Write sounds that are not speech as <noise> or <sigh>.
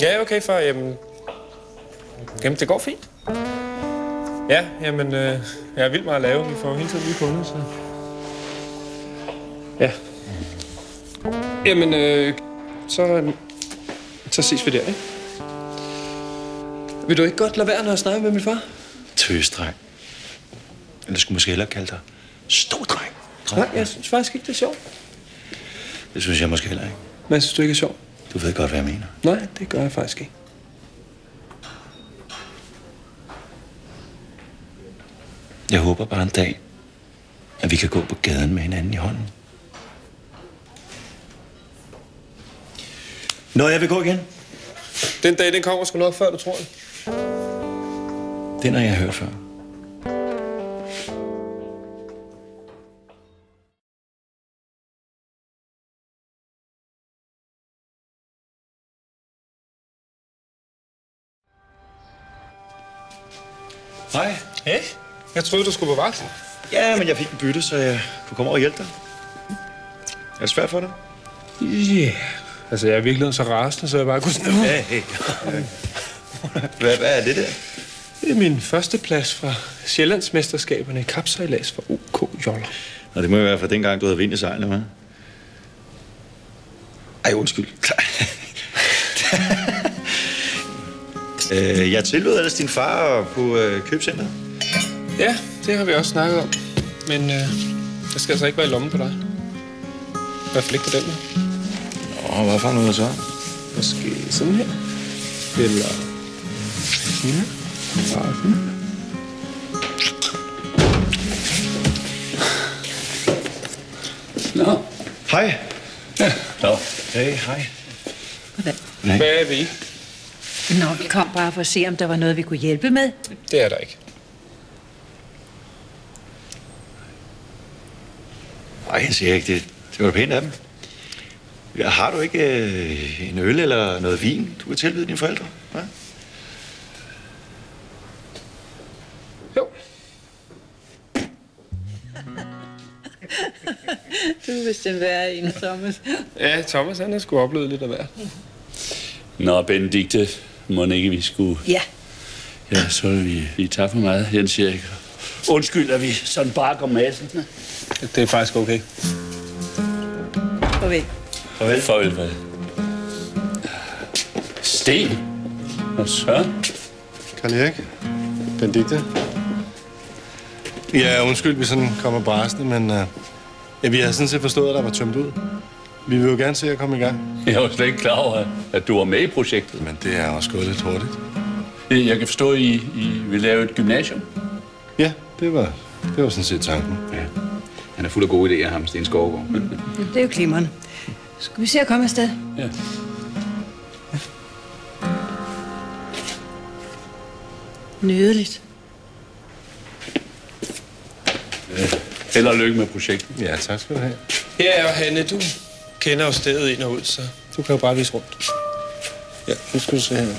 Ja, okay, far. Jamen, jamen det går fint. Ja, jamen, øh, jeg er vildt meget at lave. Vi får hele tiden nye kunder, så... Ja. Jamen, øh, så, så ses vi der, ikke? Vil du ikke godt lade være, når jeg snakker med min far? Tøsdreng. Eller skulle måske hellere kalde dig stor dreng. Nej, jeg synes faktisk ikke, det er sjovt. Det synes jeg måske heller ikke. Men synes du ikke er sjovt? Du ved godt, hvad jeg mener. Nej, det gør jeg faktisk ikke. Jeg håber bare en dag, at vi kan gå på gaden med hinanden i hånden. Når jeg vil gå igen, Den dag, den kommer sgu nok før, du tror det. den har jeg hørt før. Hej. Hey, jeg troede, du skulle på vagt. Ja, men jeg fik en bytte, så jeg kunne komme over og hjælpe dig. Er det svært for dig? Ja. Yeah. Altså, jeg er virkelig så rasende, så jeg bare kunne. Ja, hey. hvad, hvad er det der? Det er min første plads fra Sjællandsmesterskaberne i kapsejlads for OK Joller. Nå, det må jo være fra dengang, du havde vind i sejlene, hva'? Ej, undskyld. <laughs> øh, jeg tilbød ellers din far på øh, købcenteret. Ja, det har vi også snakket om. Men øh, der skal altså ikke være i lommen på dig. I hvert fald ikke på den her. Åh, hvad for noget så? Måske sådan her. Eller her. Bare sådan. Nå, Hej. ja. Nå. Hey, hej. Hvad er vi? Nå, vi kom bare for at se, om der var noget, vi kunne hjælpe med. Det er der ikke. Ej, jeg siger ikke, det, det var da pænt af dem. Ja, har du ikke øh, en øl eller noget vin, du kan tilbyde dine forældre? Ja? Jo. <laughs> Du vil den være en, Thomas. Ja, Thomas han har sgu oplevet lidt af hvert. Nå, Benedikte, må ikke vi skulle... Ja, Ja, så vil vi, vi tager for meget, Jens Erik. Undskyld, at vi sådan bare går massen. Det er faktisk okay. farvel. Farvel. Farvel, farvel. Sten. Og så? Karl Erik? Benedikte? Ja, undskyld, vi sådan kommer brasende, men uh, ja, vi har sådan set forstået, at der var tømt ud. Vi vil jo gerne se at komme i gang, Jeg var slet ikke klar over, at du var med i projektet. men det er også gået lidt hurtigt. Jeg kan forstå, at I, I vil lave et gymnasium. Ja, det var, det var sådan set tanken. Ja. Han er fuld af gode idéer, ham Sten Skovgaard. Det er jo klimmeren. Skal vi se at komme afsted? Ja. Nydeligt. Held og lykke med projektet. Ja, tak skal du have. Ja, og Hanne, du kender jo stedet ind og ud, så du kan jo bare vise rundt. Ja, nu skal du se her.